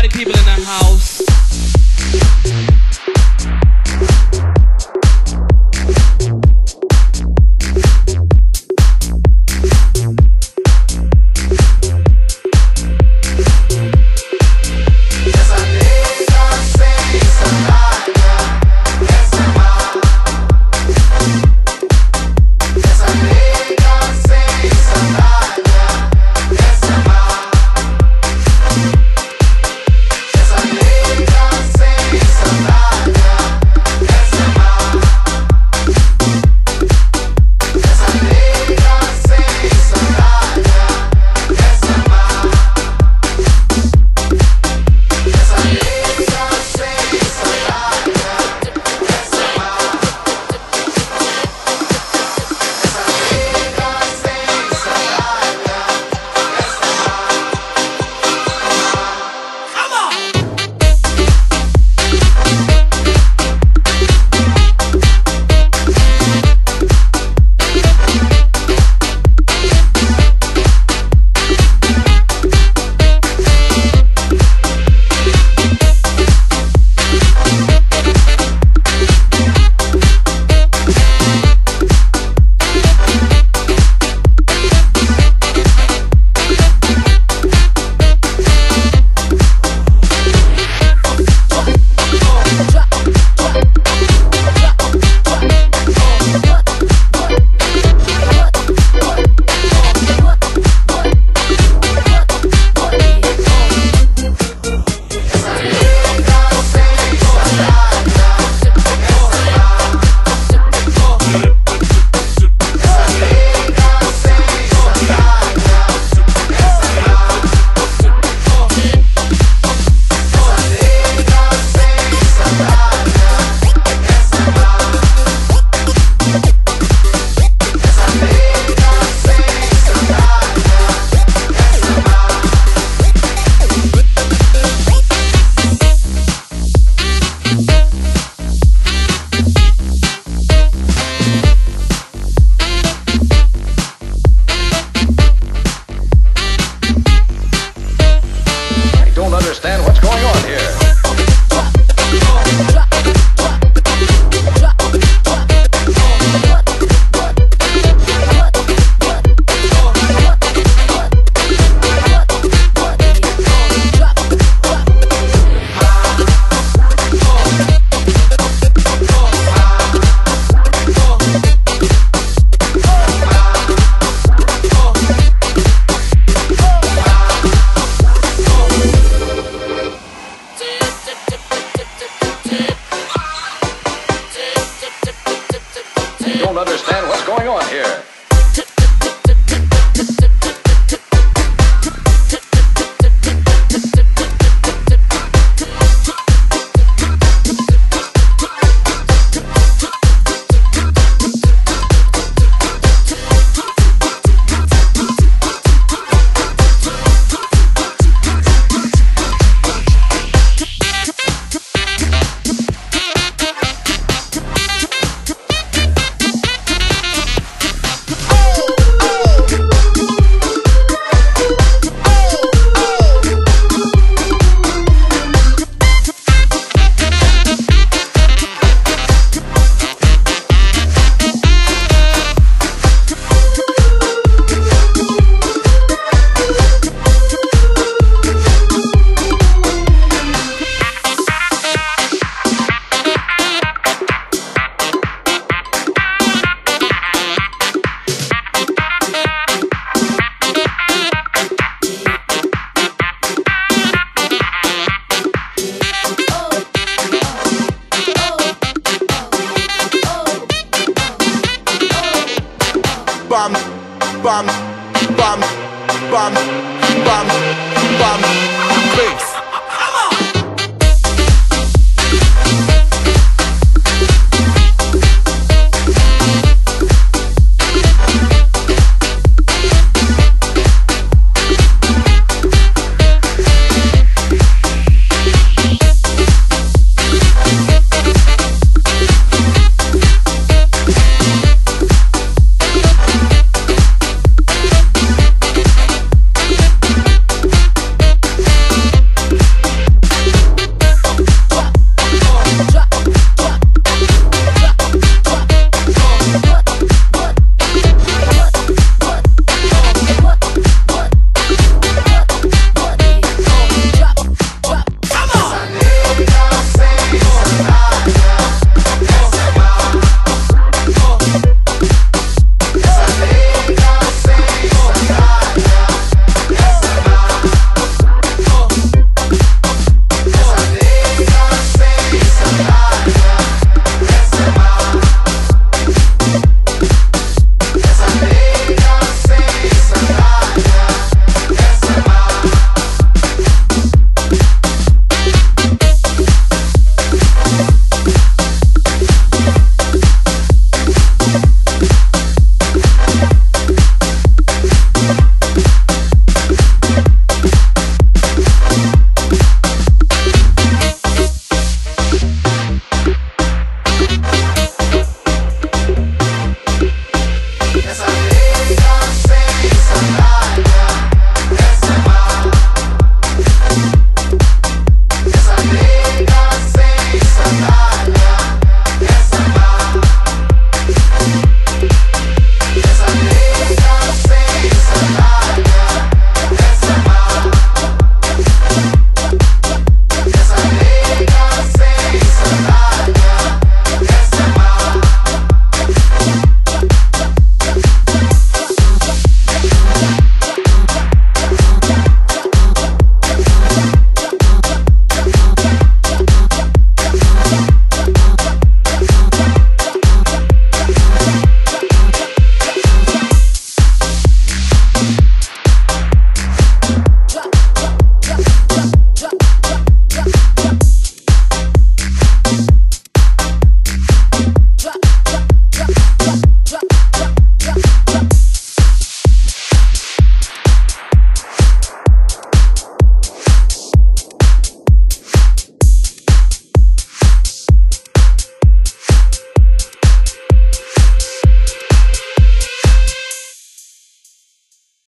party people in the house. understand what's going on here. bam, bam, bam, bam, bam, bass.